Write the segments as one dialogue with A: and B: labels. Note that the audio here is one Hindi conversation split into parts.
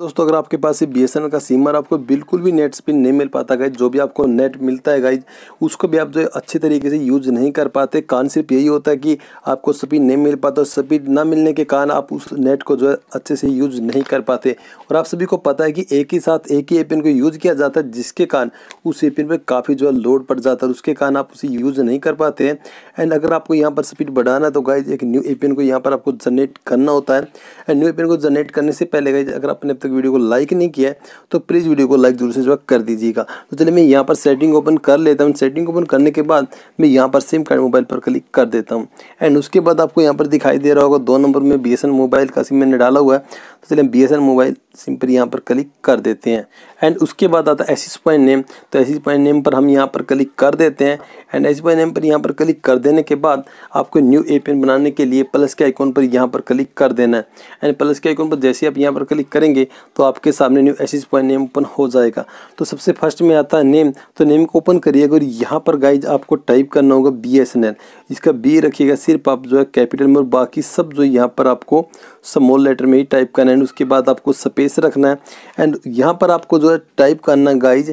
A: दोस्तों, अगर आपके पास बी एस का सिम और आपको बिल्कुल भी नेट स्पीड नहीं मिल पाता गाइज़ जो भी आपको नेट मिलता है गाइज़ उसको भी आप जो है अच्छे तरीके से यूज़ नहीं कर पाते। कारण सिर्फ़ यही होता है कि आपको स्पीड नहीं मिल पाता स्पीड ना मिलने के कारण आप उस नेट को जो है अच्छे से यूज़ नहीं कर पाते। और आप सभी को पता है कि एक ही साथ एक ही एपिन को यूज़ किया जाता है, जिसके कारण उस एपिन पर काफ़ी जो है लोड पड़ जाता है उसके कारण आप उसे यूज़ नहीं कर पाते हैं। एंड अगर आपको यहाँ पर स्पीड बढ़ाना है तो गाइज़ एक न्यू एपिन को यहाँ पर आपको जनरेट करना होता है। एंड न्यू एपिन को जनरेट करने से पहले गाइज़ अगर आपने अब तक वीडियो को लाइक नहीं किया है तो प्लीज़ वीडियो को लाइक ज़रूर से जो कर दीजिएगा। तो चलिए मैं यहाँ पर सेटिंग ओपन कर लेता हूँ। सेटिंग ओपन करने के बाद मैं यहाँ पर सिम कार्ड मोबाइल पर क्लिक कर देता हूँ। एंड उसके बाद आपको यहाँ पर दिखाई दे रहा होगा, दो नंबर में बी मोबाइल का सिम मैंने डाला हुआ है। तो चलिए हम बी मोबाइल सिम पर यहाँ पर क्लिक कर देते हैं। एंड उसके बाद आता है एसिस पॉइंट नेम तो एसिस पॉइंट नेम पर हम यहाँ पर क्लिक कर देते हैं। एंड एसिस पॉइंट नेम पर यहाँ पर क्लिक कर देने के बाद आपको न्यू एपीएन बनाने के लिए प्लस के आइकॉन पर यहाँ पर क्लिक कर देना है। एंड प्लस के आइकॉन पर जैसे आप यहाँ पर क्लिक करेंगे तो आपके सामने new access point name open हो जाएगा। तो सबसे फ़र्स्ट में आता है नेम तो नेम को ओपन करिएगा और यहाँ पर गाइज़ आपको टाइप करना होगा BSNL इसका बी रखिएगा, सिर्फ़ आप जो है कैपिटल में और बाकी सब जो यहाँ पर आपको स्मॉल लेटर में ही टाइप करना है एंड उसके बाद आपको स्पेस रखना है। एंड यहाँ पर आपको जो है टाइप करना गाइज़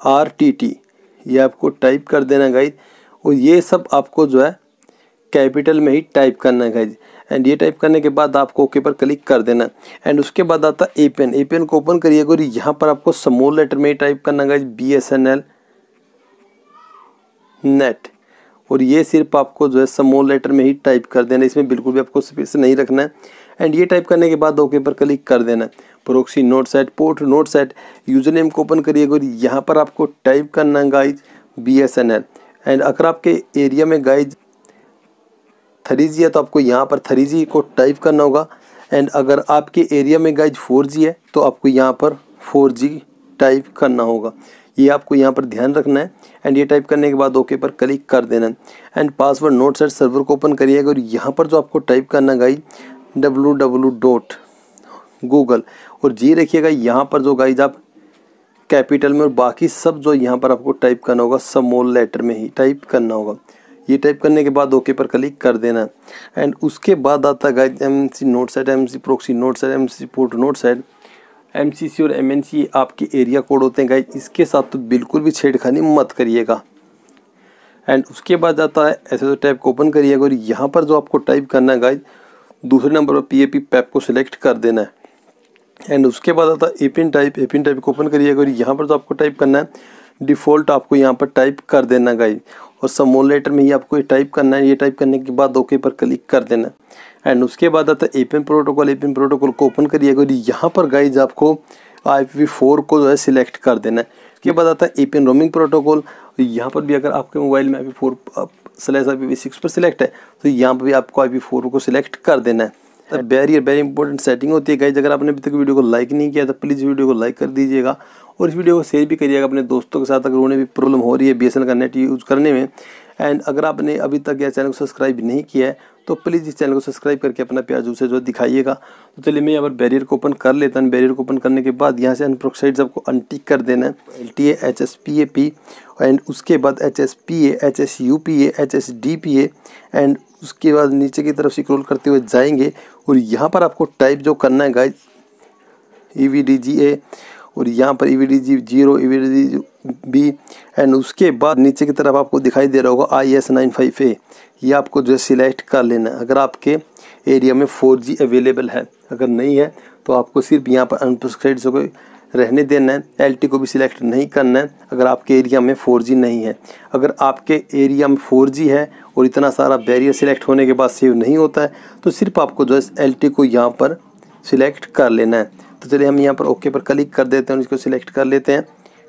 A: आर टी टी ये आपको टाइप कर देना गाइज़ और ये सब आपको जो है कैपिटल में ही टाइप करना है गाइज़ एंड ये टाइप करने के बाद आपको ओके पर क्लिक कर देना एंड उसके बाद आता है ए पेन ए पेन को ओपन करिएगा और यहाँ पर आपको स्मॉल लेटर में ही टाइप करना guys B S N L net और ये सिर्फ़ आपको जो है स्मॉल लेटर में ही टाइप कर देना इसमें बिल्कुल भी आपको स्पेस नहीं रखना है। एंड ये टाइप करने के बाद ओके पर क्लिक कर देना है। Proxy not set port not set user name को ओपन करिएगा और यहाँ पर आपको टाइप करना guys B S N L and अगर आपके एरिया में गाइज़ थ्री है तो आपको यहाँ पर थ्री को टाइप करना होगा। एंड अगर आपके एरिया में गाइज़ फोर है तो आपको यहाँ पर फोर टाइप करना होगा। ये आपको यहाँ पर ध्यान रखना है। एंड ये टाइप करने के बाद ओके पर क्लिक कर देना है। And password not set server को ओपन करिएगा और यहाँ पर जो आपको टाइप करना गाई डब्लू डब्लू डॉट गूगल और जी रखिएगा यहाँ पर जो गाइज़ आप कैपिटल में और बाकी सब जो यहाँ पर आपको टाइप करना होगा स्मॉल लेटर में ही टाइप करना होगा। ये टाइप करने के बाद ओके पर क्लिक कर देना एंड उसके बाद आता guys M C not set M C proxy not set M C port not set M C C और एम एन सी आपके एरिया कोड होते हैं गाइज़ इसके साथ तो बिल्कुल भी छेड़खानी मत करिएगा. एंड उसके बाद आता है ऐसे तो टाइप को ओपन करिएगा और यहाँ पर जो आपको टाइप करना है गाइज़ दूसरे नंबर पर पी ए पी पैप को सिलेक्ट कर देना है. एंड उसके बाद आता है एपिन टाइप एपिन टाइप को ओपन करिएगा और यहाँ पर जो आपको टाइप करना है डिफ़ॉल्ट आपको यहाँ पर टाइप कर देना गाइज़ और समोल लेटर में ही आपको ये टाइप करना है, ये टाइप करने के बाद ओके पर क्लिक कर देना एंड उसके बाद आता है एपिन प्रोटोकॉल एपिन प्रोटोकॉल को ओपन करिएगा और यहाँ पर गाइज़ आपको आई पी फोर को जो है सिलेक्ट कर देना है। उसके बाद आता है एपिन रोमिंग प्रोटोकॉल यहाँ पर भी अगर आपके मोबाइल में I P four slash I P six पर सिलेक्ट है तो यहाँ पर भी आपको आई पी फोर को सिलेक्ट कर देना है। बैरियर वेरी इंपॉर्टेंट सेटिंग होती है। गाइज़ अगर आपने अभी तक वीडियो को लाइक नहीं किया तो प्लीज़ वीडियो को लाइक कर दीजिएगा। और इस वीडियो को शेयर भी करिएगा अपने दोस्तों के साथ, अगर उन्हें भी प्रॉब्लम हो रही है बी का नेट यूज़ करने में। एंड अगर आपने अभी तक यह चैनल को सब्सक्राइब नहीं किया है तो प्लीज़ इस चैनल को सब्सक्राइब करके अपना प्यार जूसे जो दिखाइएगा। तो चलिए मैं यहाँ पर बैरियर को ओपन कर लेता हूँ। बैरियर को ओपन करने के बाद यहाँ से अनप्रोक्साइड आपको अनटिक कर देना है। L T H S P A P and उसके बाद H S P A H S U P A H S D P A and उसके बाद नीचे की तरफ़ स्क्रॉल करते हुए जाएँगे। और यहाँ पर आपको टाइप जो करना है guys E V D G A और यहाँ पर E zero E B and उसके बाद नीचे की तरफ़ आपको दिखाई दे रहा होगा I S nine five A ये आपको जो है सिलेक्ट कर लेना है। अगर आपके एरिया में फोर जी अवेलेबल है, अगर नहीं है तो आपको सिर्फ़ यहाँ पर अनप्रस्क्राइड से रहने देना है। LT को भी सिलेक्ट नहीं करना है, अगर आपके एरिया में फोर नहीं है। अगर आपके एरिया में फोर है और इतना सारा बैरियर सिलेक्ट होने के बाद सेव नहीं होता है तो सिर्फ़ आपको जो है एल को यहाँ पर सिलेक्ट कर लेना है। तो चलिए हम यहाँ पर ओके पर क्लिक कर देते हैं इसको सिलेक्ट कर लेते हैं।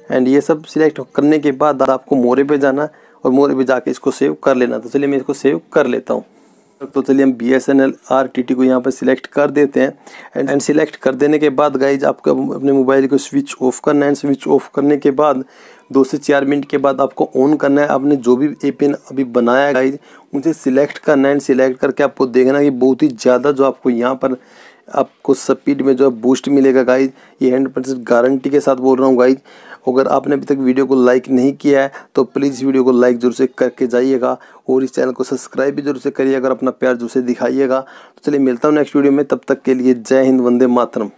A: एंड ये सब सिलेक्ट करने के बाद आपको मोरे पे जाना और मोरे पे जाके इसको सेव कर लेना। तो चलिए मैं इसको सेव कर लेता हूँ। तो चलिए हम B S N L R T T को यहाँ पर सिलेक्ट कर देते हैं। एंड एंड सिलेक्ट कर देने के बाद गाइज़ आपको अपने मोबाइल को स्विच ऑफ़ करना है। स्विच ऑफ़ करने के बाद दो से चार मिनट के बाद आपको ऑन करना है। आपने जो भी ए पिन अभी बनाया गाइज़ उसे सिलेक्ट करना है। सिलेक्ट करके आपको देखना है कि बहुत ही ज़्यादा जो आपको यहाँ पर आपको स्पीड में जो है बूस्ट मिलेगा गाइज़ ये हंड्रेड परसेंट गारंटी के साथ बोल रहा हूँ गाइज़ अगर आपने अभी तक वीडियो को लाइक नहीं किया है तो प्लीज़ वीडियो को लाइक ज़रूर से करके जाइएगा और इस चैनल को सब्सक्राइब भी ज़रूर से करिएगा और अपना प्यार ज़रूर से दिखाइएगा. तो चलिए मिलता हूँ नेक्स्ट वीडियो में. तब तक के लिए जय हिंद, वंदे मातरम.